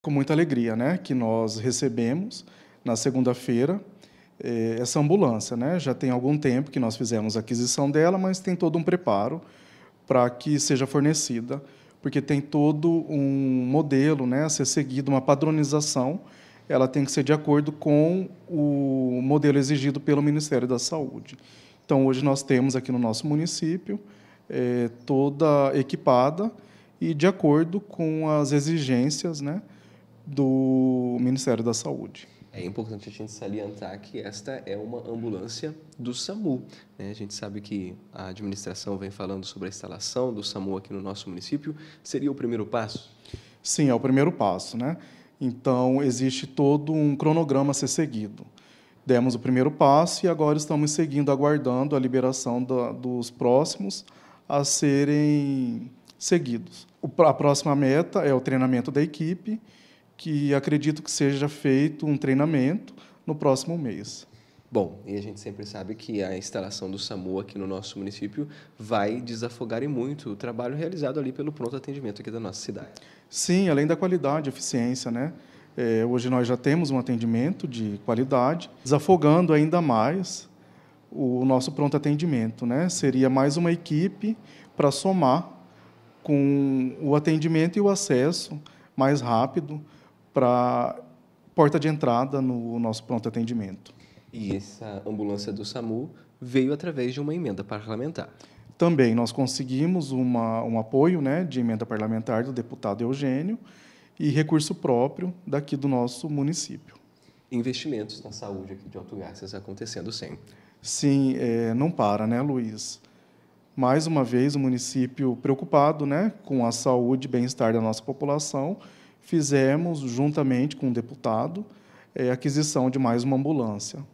Com muita alegria, né, que nós recebemos na segunda-feira eh, essa ambulância, né? Já tem algum tempo que nós fizemos a aquisição dela, mas tem todo um preparo para que seja fornecida, porque tem todo um modelo, né, a ser seguido, uma padronização. Ela tem que ser de acordo com o modelo exigido pelo Ministério da Saúde. Então, hoje nós temos aqui no nosso município eh, toda equipada e de acordo com as exigências, né? Do Ministério da Saúde. É importante a gente salientar que esta é uma ambulância do SAMU. Né? A gente sabe que a administração vem falando sobre a instalação do SAMU aqui no nosso município. Seria o primeiro passo? Sim, é o primeiro passo. Né? Então, existe todo um cronograma a ser seguido. Demos o primeiro passo e agora estamos seguindo, aguardando a liberação da, dos próximos a serem seguidos. A próxima meta é o treinamento da equipe que acredito que seja feito um treinamento no próximo mês. Bom, e a gente sempre sabe que a instalação do SAMU aqui no nosso município vai desafogar e muito o trabalho realizado ali pelo pronto atendimento aqui da nossa cidade. Sim, além da qualidade eficiência, né? É, hoje nós já temos um atendimento de qualidade, desafogando ainda mais o nosso pronto atendimento, né? Seria mais uma equipe para somar com o atendimento e o acesso mais rápido para porta de entrada no nosso pronto atendimento. E essa ambulância do SAMU veio através de uma emenda parlamentar. Também nós conseguimos uma, um apoio né, de emenda parlamentar do deputado Eugênio e recurso próprio daqui do nosso município. Investimentos na saúde aqui de Alto Garças acontecendo sempre. Sim, é, não para, né, Luiz? Mais uma vez, o município preocupado né, com a saúde e bem-estar da nossa população, fizemos, juntamente com o deputado, a aquisição de mais uma ambulância.